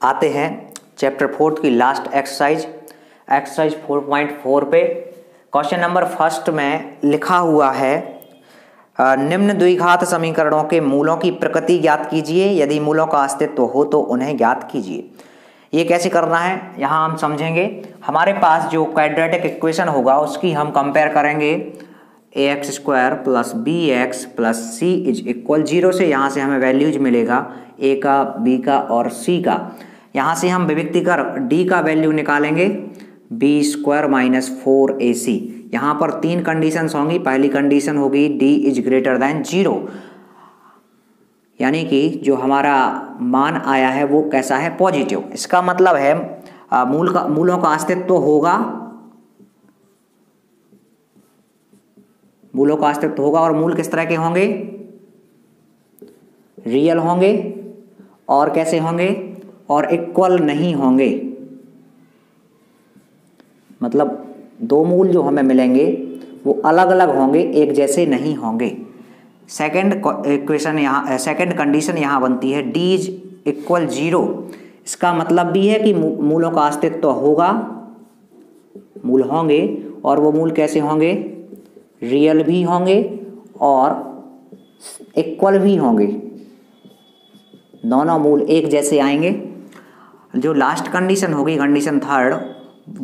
आते हैं। Chapter fourth की लास्ट एक्सरसाइज एक्सरसाइज 4.4 पे क्वेश्चन नंबर फ़र्स्ट में लिखा हुआ है निम्न द्विघात समीकरणों के मूलों की प्रकृति ज्ञात कीजिए। यदि मूलों का अस्तित्व हो तो उन्हें ज्ञात कीजिए। ये कैसे करना है? यहाँ हम समझेंगे। हमारे पास जो क्वाड्रेटिक इक्वेशन होगा, उसकी हम कंपेयर करेंगे। A x square plus b x plus c is equal zero से यहाँ से हमें वैल्यूज़ मिलेगा ए का बी का और सी का। यहाँ से हम विभक्ति कर डी का वैल्यू निकालेंगे b square minus four a c यहाँ पर तीन कंडीशन होंगी, पहली कंडीशन होगी D is greater than zero यानी कि जो हमारा मान आया है वो कैसा है? पॉजिटिव इसका मतलब है मूल का, मूलों का अस्तित्व होगा, मूलों का अस्तित्व होगा और मूल किस तरह के होंगे? रियल होंगे और कैसे होंगे? और इक्वल नहीं होंगे। मतलब दो मूल जो हमें मिलेंगे, वो अलग अलग होंगे, एक जैसे नहीं होंगे। सेकंड इक्वेशन यहाँ सेकंड कंडीशन यहाँ बनती है डी इज़ इक्वल ज़ीरो इसका मतलब भी है कि मूलों का अस्तित्व तो होगा, मूल होंगे, और वो मूल कैसे होंगे? रियल भी होंगे और इक्वल भी होंगे। दोनों मूल एक जैसे आएँगे। जो लास्ट कंडीशन होगी condition third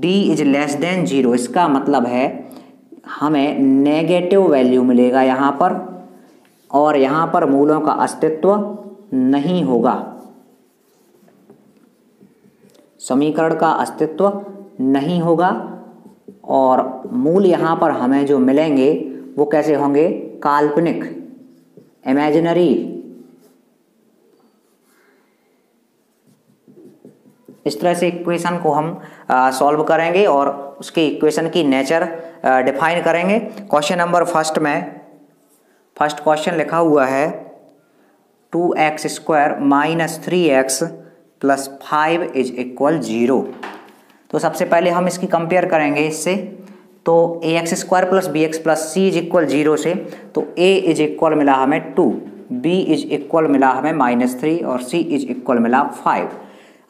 D is less than zero इसका मतलब है हमें नेगेटिव वैल्यू मिलेगा यहाँ पर और यहाँ पर मूलों का अस्तित्व नहीं होगा। समीकरण का अस्तित्व नहीं होगा और मूल यहाँ पर हमें जो मिलेंगे वो कैसे होंगे? काल्पनिक इमेजिनरी इस तरह से इक्वेशन को हम सॉल्व करेंगे और उसके इक्वेशन की नेचर डिफाइन करेंगे। क्वेश्चन नंबर फ़र्स्ट में फ़र्स्ट क्वेश्चन लिखा हुआ है two x square minus three x plus five is equal zero तो सबसे पहले हम इसकी कंपेयर करेंगे इससे। तो a x square plus b x plus c is equal zero से। तो ए इज़ इक्वल मिला हमें टू बी इज़ इक्वल मिला हमें माइनस थ्री और सी इज़ इक्वल मिला फाइव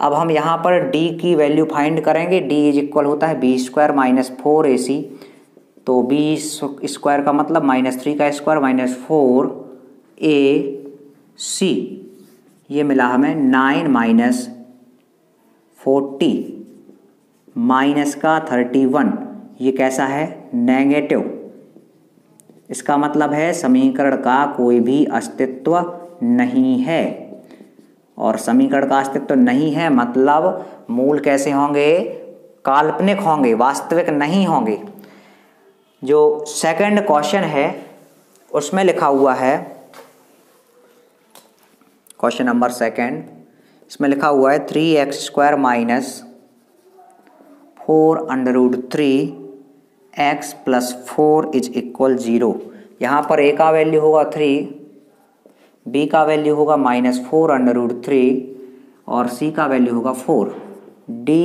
अब हम यहाँ पर d की वैल्यू फाइंड करेंगे। D इज़ इक्वल होता है b square minus four a c तो बी स्क्वायर का मतलब माइनस थ्री का square minus four a c ये मिला हमें नाइन माइनस फोर्टी माइनस का थर्टी वन ये कैसा है? नेगेटिव इसका मतलब है समीकरण का कोई भी अस्तित्व नहीं है। और समीकरण का अस्तित्व तो नहीं है मतलब मूल कैसे होंगे? काल्पनिक होंगे, वास्तविक नहीं होंगे। जो सेकंड क्वेश्चन है, उसमें लिखा हुआ है क्वेश्चन नंबर सेकंड इसमें लिखा हुआ है three X square minus four under three X plus four is equal zero यहाँ पर ए का वैल्यू होगा थ्री बी का वैल्यू होगा minus four under root three और सी का वैल्यू होगा four D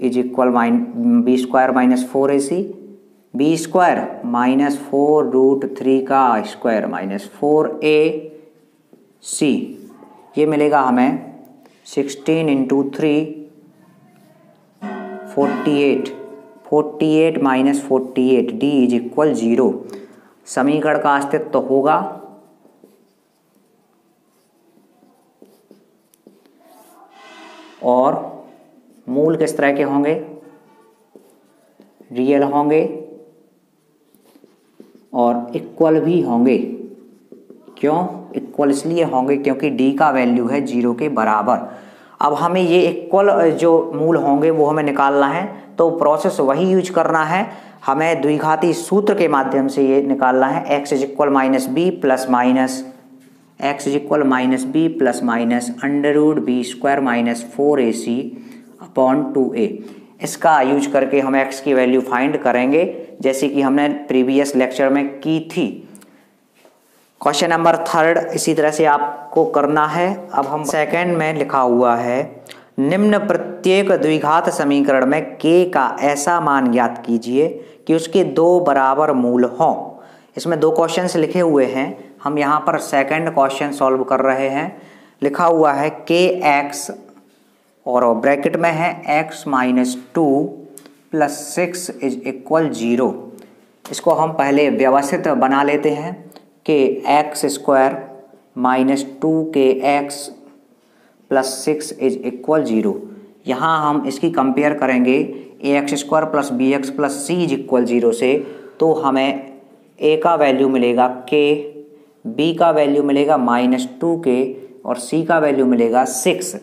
is equal mine B square minus four A C B square minus four root three का square minus four A C ये मिलेगा हमें sixteen into three forty eight forty eight minus forty eight D is equal zero समीकरण का अस्तित्व तो होगा और मूल किस तरह के होंगे? रियल होंगे और इक्वल भी होंगे। क्यों? इक्वल इसलिए होंगे क्योंकि डी का वैल्यू है ज़ीरो के बराबर। अब हमें ये इक्वल जो मूल होंगे वो हमें निकालना है तो प्रोसेस वही यूज़ करना है। हमें द्विघाती सूत्र के माध्यम से ये निकालना है x is equal minus b plus minus x is equal minus b plus minus under root b square minus four a c upon two a इसका यूज़ करके हम एक्स की वैल्यू फाइंड करेंगे, जैसे कि हमने प्रीवियस लेक्चर में की थी। क्वेश्चन नंबर थर्ड इसी तरह से आपको करना है। अब हम सेकंड में लिखा हुआ है, निम्न प्रत्येक द्विघात समीकरण में के का ऐसा मान ज्ञात कीजिए कि उसके दो बराबर मूल हों। इसमें दो क्वेश्चंस लिखे हुए हैं। हम यहाँ पर सेकंड क्वेश्चन सॉल्व कर रहे हैं। लिखा हुआ है के एक्स और ब्रैकेट में है x minus two plus six is equal zero इसको हम पहले व्यवस्थित बना लेते हैं। K x square minus two k x plus six is equal zero यहाँ हम इसकी कंपेयर करेंगे। A x square plus b x plus c is equal zero से। तो हमें ए का वैल्यू मिलेगा के बी का वैल्यू मिलेगा माइनस टू के और सी का वैल्यू मिलेगा सिक्स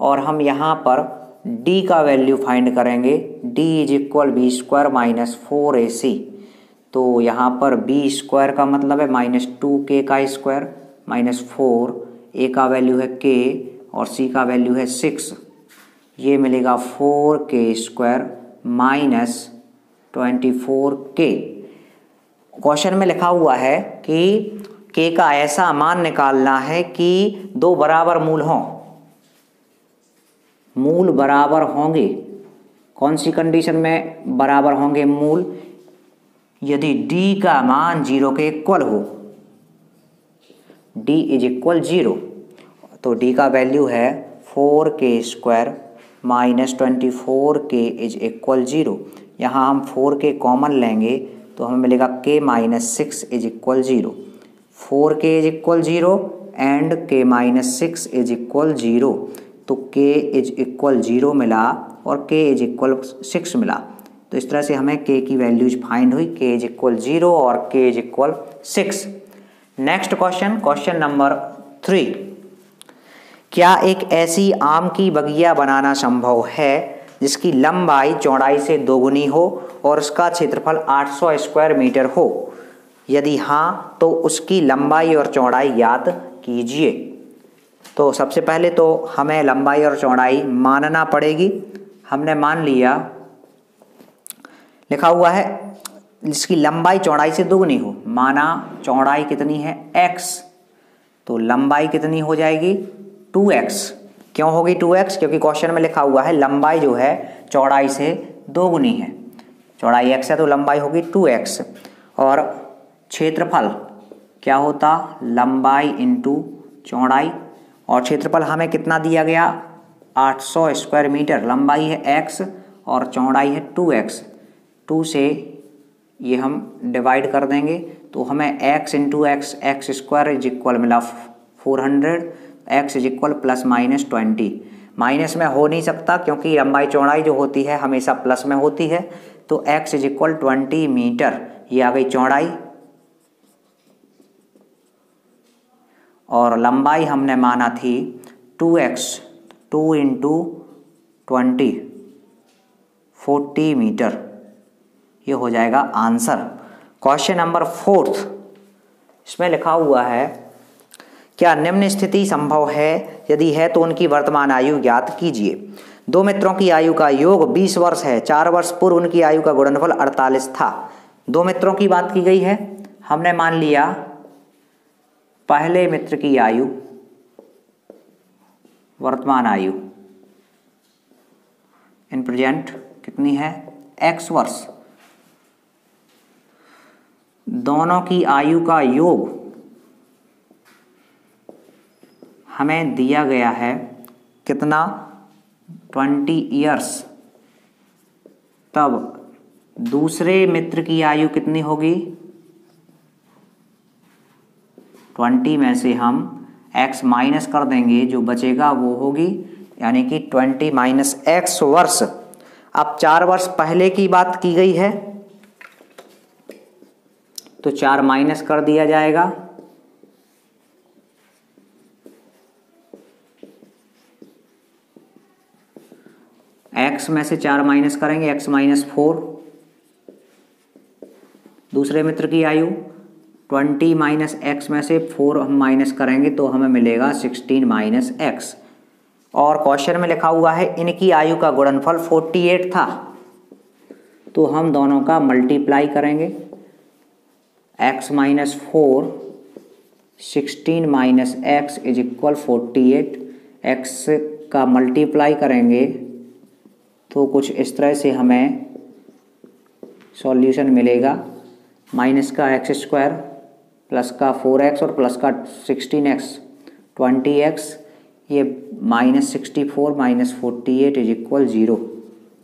और हम यहाँ पर डी का वैल्यू फाइंड करेंगे. D is equal b square minus four a c तो यहाँ पर बी स्क्वायर का मतलब है माइनस टू के का स्क्वायर माइनस फोर ए का वैल्यू है के और सी का वैल्यू है सिक्स ये मिलेगा four k square minus twenty four k question में लिखा हुआ है कि के का ऐसा मान निकालना है कि दो बराबर मूल हों। मूल बराबर होंगे। कौन सी कंडीशन में बराबर होंगे मूल? यदि d का मान ज़ीरो के इक्वल हो, d इज़ इक्वल ज़ीरो तो d का वैल्यू है four k square minus twenty four k is equal zero यहाँ हम फोर के कॉमन लेंगे तो हमें मिलेगा k minus six is equal zero four k is equal zero and k minus six is equal zero. तो k is equal zero मिला और के इज़ इक्वल सिक्स मिला। तो इस तरह से हमें के की वैल्यूज़ फाइंड हुई, के इज़ इक्वल ज़ीरो और k is equal six. Next question question number three. क्या एक ऐसी आम की बगिया बनाना संभव है जिसकी लंबाई चौड़ाई से दोगुनी हो और उसका क्षेत्रफल 800 स्क्वायर मीटर हो? यदि हाँ तो उसकी लंबाई और चौड़ाई याद कीजिए। तो सबसे पहले तो हमें लंबाई और चौड़ाई मानना पड़ेगी। हमने मान लिया। लिखा हुआ है, जिसकी लंबाई चौड़ाई से दोगुनी हो। माना चौड़ाई कितनी है? X तो लंबाई कितनी हो जाएगी? टू एक्स क्यों होगी टू एक्स क्योंकि क्वेश्चन में लिखा हुआ है, लंबाई जो है, चौड़ाई से दोगुनी है। चौड़ाई एक्स है तो लंबाई होगी टू एक्स और क्षेत्रफल क्या होता? लंबाई इंटू चौड़ाई। और क्षेत्रफल हमें कितना दिया गया? 800 स्क्वायर मीटर लंबाई है एक्स और चौड़ाई है टू एक्स टू से ये हम डिवाइड कर देंगे। तो हमें x into x x square is equal मिला four hundred x is equal plus minus twenty minus में हो नहीं सकता क्योंकि लंबाई चौड़ाई जो होती है हमेशा प्लस में होती है। तो x is equal twenty metre ये आ गई चौड़ाई। और लंबाई हमने माना थी two x, two into twenty, forty metre. ये हो जाएगा आंसर। क्वेश्चन नंबर फोर्थ, इसमें लिखा हुआ है, क्या निम्न स्थिति संभव है? यदि है तो उनकी वर्तमान आयु ज्ञात कीजिए। दो मित्रों की आयु का योग 20 वर्ष है, चार वर्ष पूर्व उनकी आयु का गुणनफल 48 था। दो मित्रों की बात की गई है? हमने मान लिया पहले मित्र की आयु, वर्तमान आयु, इन प्रेजेंट कितनी है? एक्स वर्ष। दोनों की आयु का योग हमें दिया गया है कितना? ट्वेंटी ईयर्स तब दूसरे मित्र की आयु कितनी होगी? ट्वेंटी में से हम एक्स माइनस कर देंगे, जो बचेगा वो होगी, यानी कि ट्वेंटी माइनस एक्स वर्ष। अब चार वर्ष पहले की बात की गई है तो चार माइनस कर दिया जाएगा। एक्स में से चार माइनस करेंगे, एक्स माइनस फोर। दूसरे मित्र की आयु ट्वेंटी माइनस एक्स में से फोर हम माइनस करेंगे तो हमें मिलेगा सिक्सटीन माइनस एक्स। और क्वेश्चन में लिखा हुआ है, इनकी आयु का गुणनफल फोर्टी एट था। तो हम दोनों का मल्टीप्लाई करेंगे। X minus four, sixteen minus x is equal forty eight. X का मल्टीप्लाई करेंगे तो कुछ इस तरह से हमें सॉल्यूशन मिलेगा। माइनस का एक्स स्क्वायर प्लस का फोर एक्स और प्लस का सिक्सटीन एक्स, ट्वेंटी एक्स, ये minus sixty four, minus forty eight is equal zero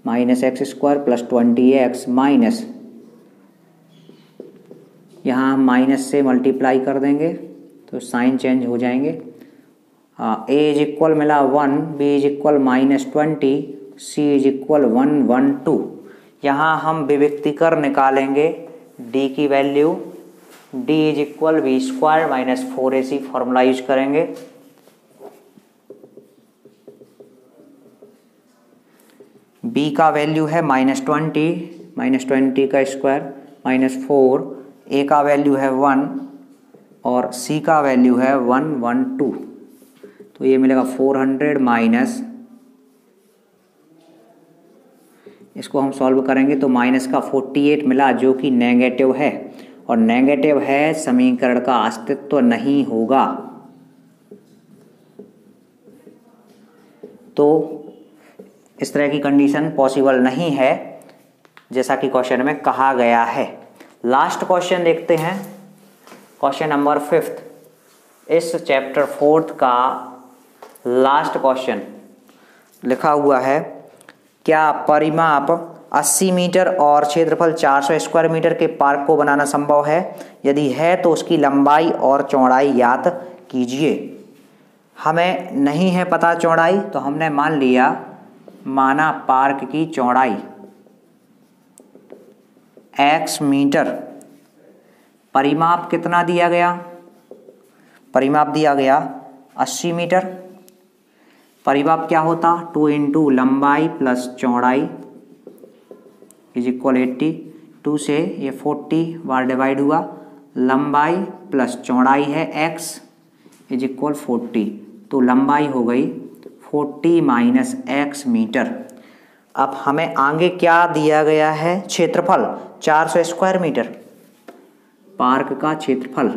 minus x square plus twenty x minus. यहाँ हम माइनस से मल्टीप्लाई कर देंगे तो साइन चेंज हो जाएँगे। ए इज़ इक्वल मिला one b is equal minus twenty c is equal one one two यहाँ हम विविक्तिकर निकालेंगे डी की value D is equal b square minus four a c formula use करेंगे। बी का वैल्यू है माइनस ट्वेंटी माइनस ट्वेंटी का square minus four a का वैल्यू है वन और सी का वैल्यू है वन वन टू तो ये मिलेगा फोर हंड्रेड माइनस इसको हम सॉल्व करेंगे तो माइनस का फोर्टी एट मिला जो कि नेगेटिव है। और नेगेटिव है, समीकरण का अस्तित्व तो नहीं होगा। तो इस तरह की कंडीशन पॉसिबल नहीं है, जैसा कि क्वेश्चन में कहा गया है। लास्ट क्वेश्चन देखते हैं। क्वेश्चन नंबर फिफ्थ इस चैप्टर फोर्थ का लास्ट क्वेश्चन लिखा हुआ है, क्या परिमाप 80 मीटर और क्षेत्रफल 400 स्क्वायर मीटर के पार्क को बनाना संभव है। यदि है तो उसकी लंबाई और चौड़ाई ज्ञात कीजिए। हमें नहीं है पता चौड़ाई तो हमने मान लिया, माना पार्क की चौड़ाई। X metre. परिमाप कितना दिया गया? परिमाप दिया गया 80 मीटर। परिमाप क्या होता? टू इंटू लंबाई प्लस चौड़ाई। इज़ इक्वल एट्टी टू से ये फोर्टी बार डिवाइड हुआ, लंबाई प्लस चौड़ाई है एक्स इज़ इक्वल फोर्टी तो लंबाई हो गई फोर्टी माइनस एक्स मीटर अब हमें आगे क्या दिया गया है? क्षेत्रफल 400 स्क्वायर मीटर पार्क का क्षेत्रफल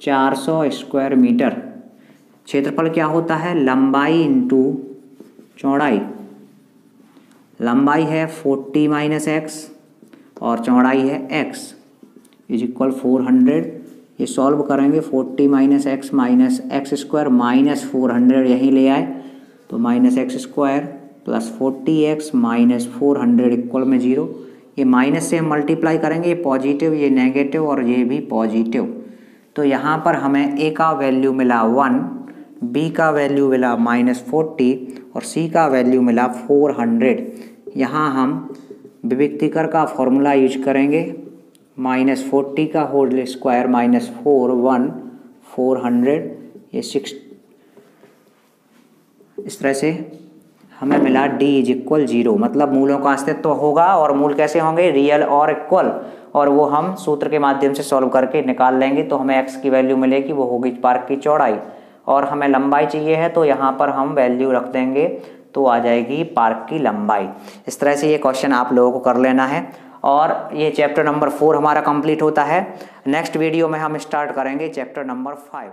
400 स्क्वायर मीटर क्षेत्रफल क्या होता है? लंबाई इंटू चौड़ाई. लंबाई है 40 माइनस एक्स और चौड़ाई है x is equal four hundred. ये सॉल्व करेंगे forty minus x minus x square minus four hundred यहीं ले आए। तो minus x square plus forty x minus four hundred equal में ज़ीरो। ये माइनस से हम मल्टीप्लाई करेंगे, ये पॉजिटिव, ये नेगेटिव और ये भी पॉजिटिव। तो यहाँ पर हमें ए का वैल्यू मिला वन बी का वैल्यू मिला माइनस फोर्टी और सी का वैल्यू मिला फोर हंड्रेड। यहाँ हम विविक्तिकर का फॉर्मूला यूज़ करेंगे। माइनस फोर्टी का whole square minus four one four hundred ये सिक्स इस तरह से हमें मिला डी इज़ इक्वल ज़ीरो मतलब मूलों का अस्तित्व तो होगा और मूल कैसे होंगे? रियल और इक्वल और वो हम सूत्र के माध्यम से सॉल्व करके निकाल लेंगे तो हमें एक्स की वैल्यू मिलेगी, वो होगी पार्क की चौड़ाई। और हमें लंबाई चाहिए है तो यहाँ पर हम वैल्यू रख देंगे। तो आ जाएगी पार्क की लंबाई। इस तरह से ये क्वेश्चन आप लोगों को कर लेना है। और ये चैप्टर नंबर फोर हमारा कंप्लीट होता है। नेक्स्ट वीडियो में हम स्टार्ट करेंगे चैप्टर नंबर फाइव